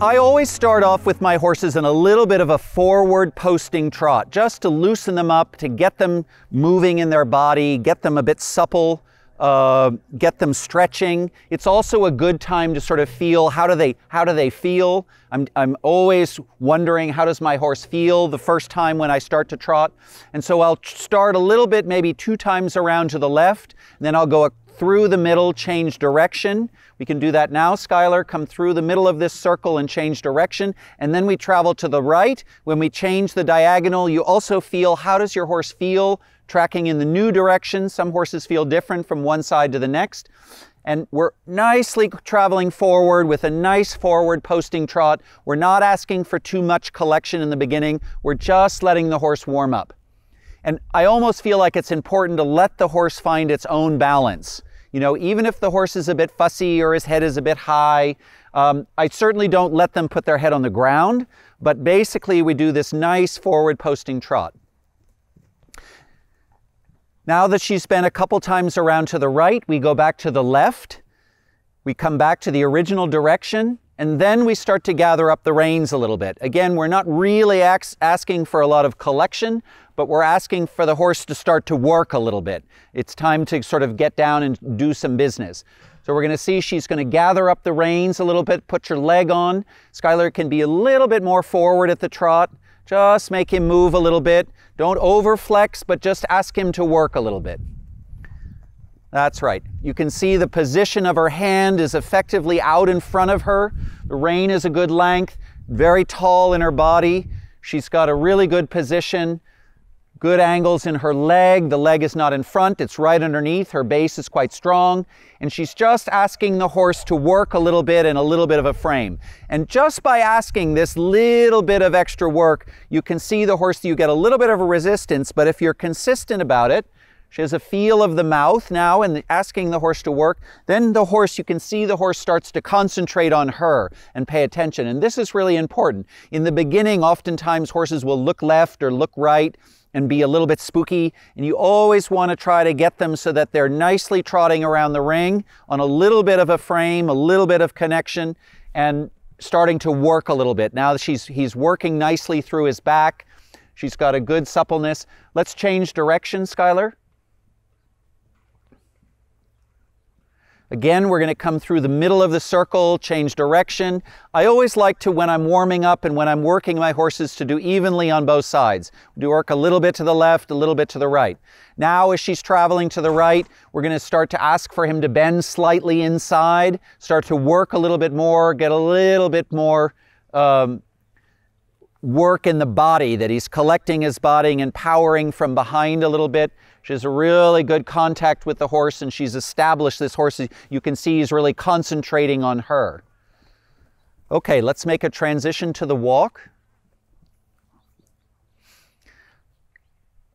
I always start off with my horses in a little bit of a forward posting trot, just to loosen them up, to get them moving in their body, get them a bit supple, uh, get them stretching. It's also a good time to sort of feel how do they how do they feel. I'm I'm always wondering how does my horse feel the first time when I start to trot, and so I'll start a little bit, maybe two times around to the left, then I'll go through the middle, change direction. We can do that now, Skylar. Come through the middle of this circle and change direction. And then we travel to the right. When we change the diagonal, you also feel how does your horse feel tracking in the new direction. Some horses feel different from one side to the next. And we're nicely traveling forward with a nice forward posting trot. We're not asking for too much collection in the beginning. We're just letting the horse warm up. And I almost feel like it's important to let the horse find its own balance. You know, even if the horse is a bit fussy or his head is a bit high, um, I certainly don't let them put their head on the ground, but basically we do this nice forward posting trot. Now that she's been a couple times around to the right, we go back to the left. We come back to the original direction, and then we start to gather up the reins a little bit. Again, we're not really asking for a lot of collection, but we're asking for the horse to start to work a little bit. It's time to sort of get down and do some business. So we're going to see she's going to gather up the reins a little bit, put your leg on. Skylar can be a little bit more forward at the trot. Just make him move a little bit. Don't overflex, but just ask him to work a little bit. That's right. You can see the position of her hand is effectively out in front of her. The rein is a good length, very tall in her body. She's got a really good position. Good angles in her leg. The leg is not in front, it's right underneath. Her base is quite strong. And she's just asking the horse to work a little bit in a little bit of a frame. And just by asking this little bit of extra work, you can see the horse, you get a little bit of a resistance, but if you're consistent about it, she has a feel of the mouth now and asking the horse to work. Then the horse, you can see the horse starts to concentrate on her and pay attention. And this is really important. In the beginning, oftentimes horses will look left or look right and be a little bit spooky. And you always want to try to get them so that they're nicely trotting around the ring on a little bit of a frame, a little bit of connection, and starting to work a little bit. Now she's, he's working nicely through his back. She's got a good suppleness. Let's change direction, Skylar. Again, we're going to come through the middle of the circle, change direction. I always like to, when I'm warming up and when I'm working my horses, to do evenly on both sides. Do work a little bit to the left, a little bit to the right. Now, as she's traveling to the right, we're going to start to ask for him to bend slightly inside, start to work a little bit more, get a little bit more um, work in the body, that he's collecting his body and powering from behind a little bit. She has a really good contact with the horse and she's established this horse. You can see he's really concentrating on her. Okay, let's make a transition to the walk.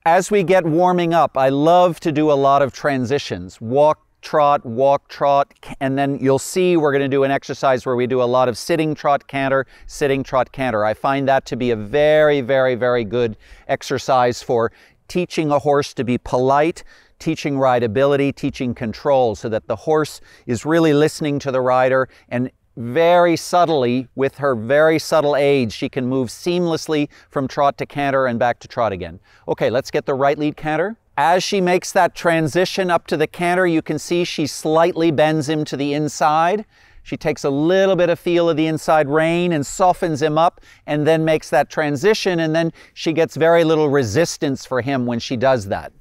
As we get warming up, I love to do a lot of transitions. Walk, trot, walk, trot, and then you'll see we're going to do an exercise where we do a lot of sitting, trot, canter, sitting, trot, canter. I find that to be a very, very, very good exercise for teaching a horse to be polite, teaching rideability, teaching control, so that the horse is really listening to the rider and very subtly, with her very subtle aids, she can move seamlessly from trot to canter and back to trot again. Okay, let's get the right lead canter. As she makes that transition up to the canter, you can see she slightly bends him to the inside. She takes a little bit of feel of the inside rein and softens him up and then makes that transition. And then she gets very little resistance for him when she does that.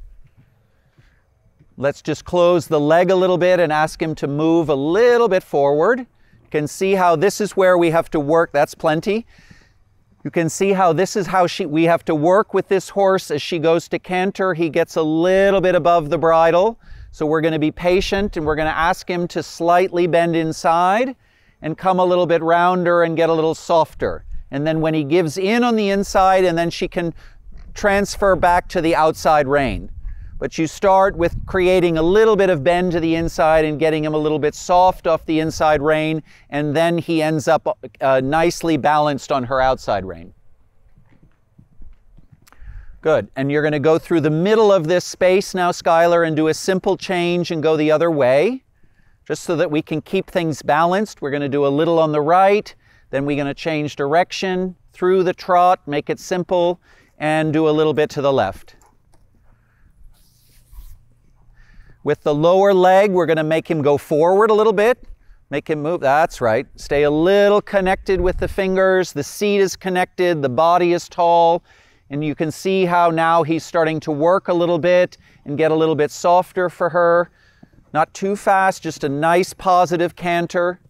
Let's just close the leg a little bit and ask him to move a little bit forward. You can see how this is where we have to work. That's plenty. You can see how this is how she, we have to work with this horse as she goes to canter. He gets a little bit above the bridle. So we're going to be patient and we're going to ask him to slightly bend inside and come a little bit rounder and get a little softer. And then when he gives in on the inside, and then she can transfer back to the outside rein. But you start with creating a little bit of bend to the inside and getting him a little bit soft off the inside rein, and then he ends up uh, nicely balanced on her outside rein. Good. And you're going to go through the middle of this space now, Skylar, and do a simple change and go the other way, just so that we can keep things balanced. We're going to do a little on the right, then we're going to change direction through the trot, make it simple, and do a little bit to the left. With the lower leg, we're going to make him go forward a little bit. Make him move. That's right. Stay a little connected with the fingers. The seat is connected. The body is tall. And you can see how now he's starting to work a little bit and get a little bit softer for her. Not too fast, just a nice positive canter.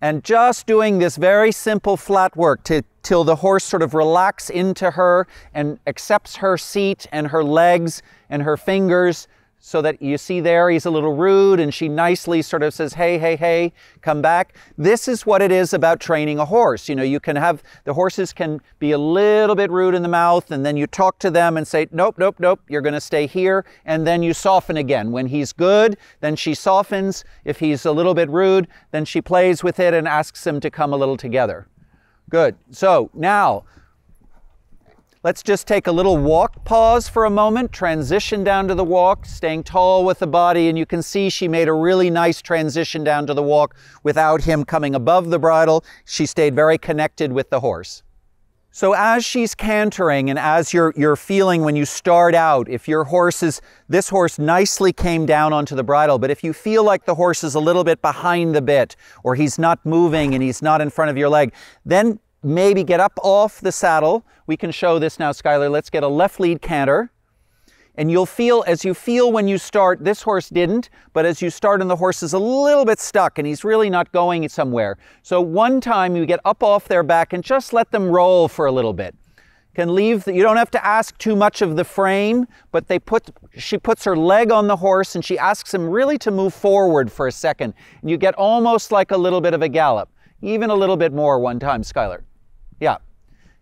And just doing this very simple flat work to, till the horse sort of relax into her and accepts her seat and her legs and her fingers so that you see there he's a little rude and she nicely sort of says, hey, hey, hey, come back. This is what it is about training a horse. You know, you can have, the horses can be a little bit rude in the mouth and then you talk to them and say, nope, nope, nope, you're going to stay here. And then you soften again. When he's good, then she softens. If he's a little bit rude, then she plays with it and asks him to come a little together. Good. So now, Let's just take a little walk pause for a moment, transition down to the walk, staying tall with the body, and you can see she made a really nice transition down to the walk without him coming above the bridle. She stayed very connected with the horse. So as she's cantering and as you're, you're feeling when you start out, if your horse is, this horse nicely came down onto the bridle, but if you feel like the horse is a little bit behind the bit or he's not moving and he's not in front of your leg, then maybe get up off the saddle. We can show this now, Skylar. Let's get a left lead canter. And you'll feel, as you feel when you start, this horse didn't, but as you start and the horse is a little bit stuck and he's really not going somewhere. So one time you get up off their back and just let them roll for a little bit. Can leave, the, you don't have to ask too much of the frame, but they put, she puts her leg on the horse and she asks him really to move forward for a second. And you get almost like a little bit of a gallop. Even a little bit more one time, Skylar. Yeah.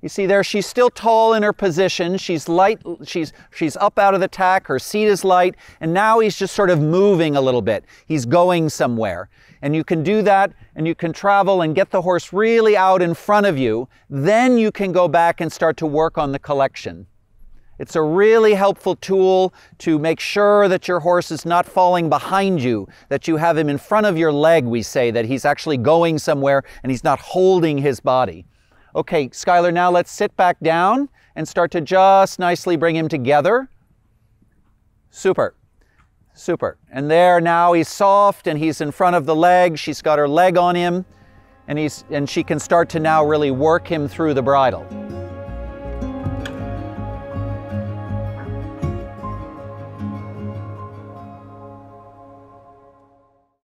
You see there, she's still tall in her position. She's light, she's, she's up out of the tack, her seat is light, and now he's just sort of moving a little bit. He's going somewhere. And you can do that, and you can travel and get the horse really out in front of you. Then you can go back and start to work on the collection. It's a really helpful tool to make sure that your horse is not falling behind you, that you have him in front of your leg, we say, that he's actually going somewhere and he's not holding his body. Okay, Skylar, now let's sit back down and start to just nicely bring him together. Super. Super. And there now he's soft and he's in front of the leg. She's got her leg on him and, he's, and she can start to now really work him through the bridle.